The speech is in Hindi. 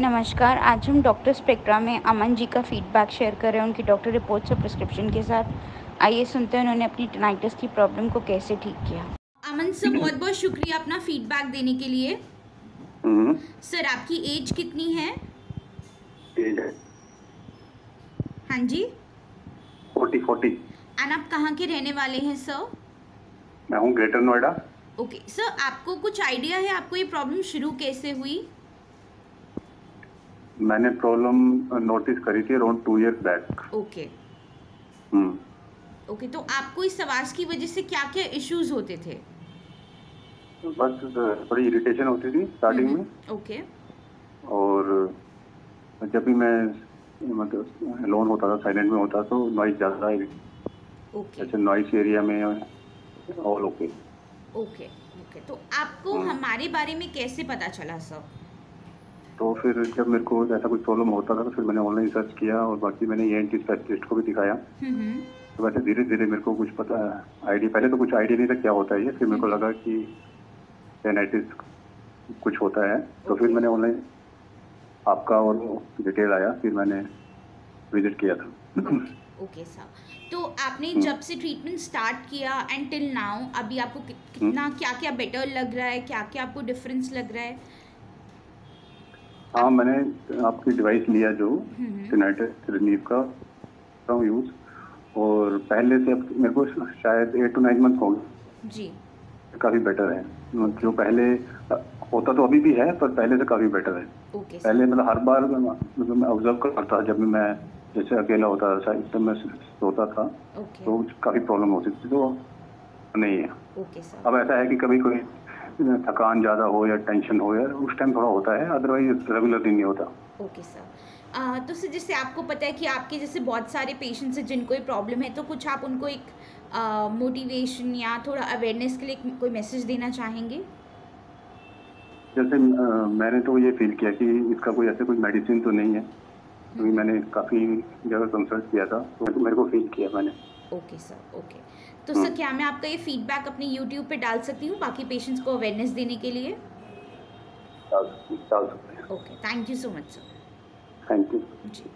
नमस्कार आज हम डॉक्टर स्पेक्ट्रा में अमन जी का फीडबैक शेयर कर रहे हैं उनकी डॉक्टर रिपोर्ट्स और प्रिस्क्रिप्शन के साथ। आइए सुनते हैं उन्होंने अपनी टेनाइटिस की प्रॉब्लम को कैसे ठीक किया। अमन सर बहुत बहुत शुक्रिया अपना फीडबैक देने के लिए। हम्म, सर आपकी एज कितनी है? है। हाँ जी। फोर्टी फोर्टी एंड आप कहाँ के रहने वाले हैं सर? मैं हूँ ग्रेटर नोएडा ओके सर आपको कुछ आइडिया है आपको ये प्रॉब्लम शुरू कैसे हुई? मैंने प्रॉब्लम नोटिस करी थी around two years back okay hmm, okay तो आपको इस आवाज़ की वजह से क्या क्या इश्यूज़ होते थे? बस थोड़ी इरिटेशन होती थी स्टार्टिंग में। ओके और जब भी मैं मतलब लोन होता था साइलेंट में होता तो नॉइज़ ज़्यादा ओके जैसे नॉइस एरिया में ऑल ओके ओके ओके तो आपको हमारे बारे में कैसे पता चला सर तो फिर जब मेरे को ऐसा कुछ प्रॉब्लम होता था तो फिर मैंने ऑनलाइन सर्च किया और बाकी मैंने ई एन टी स्पेशलिस्ट को भी दिखाया। हम्म तो वैसे धीरे धीरे मेरे को कुछ पता आइडिया पहले तो कुछ आइडिया नहीं था क्या होता है ये फिर मेरे को लगा कि टेनाइटिस कुछ होता है। तो फिर मैंने ऑनलाइन आपका और डिटेल आया फिर मैंने विज़िट किया था। ओके। सर। तो आपने जब से ट्रीटमेंट स्टार्ट किया एंड टिल नाउ अभी आपको कितना क्या क्या बेटर लग रहा है क्या क्या आपको डिफरेंस लग रहा है? हाँ मैंने आपकी डिवाइस लिया जो हम्म टेनाइटिस रिलीफ का यूज़ और पहले से अब मेरे को शायद एट टू नाइन मंथ हो गए। जी। काफ़ी बेटर है। जो पहले होता तो अभी भी है पर पहले से काफ़ी बेटर है। ओके पहले मतलब हर बार मतलब मैं ऑब्ज़र्व करता था जब भी मैं जैसे अकेला होता था इस समय सोता था ओके तो काफ़ी प्रॉब्लम होती थी तो नहीं है। ओके सर अब ऐसा है कि कभी कोई थकान ज़्यादा हो या टेंशन हो या उस टाइम थोड़ा होता है अदरवाइज़ रेगुलरली नहीं होता। ओके सर तो सर जैसे आपको पता है कि आपके जैसे बहुत सारे पेशेंट्स हैं जिनको ये प्रॉब्लम है तो कुछ आप उनको एक मोटिवेशन या थोड़ा अवेयरनेस के लिए कोई मैसेज देना चाहेंगे? जैसे मैंने तो ये फील किया कि इसका कोई ऐसे कोई मेडिसिन तो नहीं है। क्योंकि मैंने काफ़ी जगह कंसल्ट किया था तो मेरे को फील किया मैंने। ओके सर ओके तो सर क्या मैं आपका ये फीडबैक अपने यूट्यूब पे डाल सकती हूँ बाकी पेशेंट्स को अवेयरनेस देने के लिए? डाल डाल सकते हैं। Okay thank you so much sir thank you ji.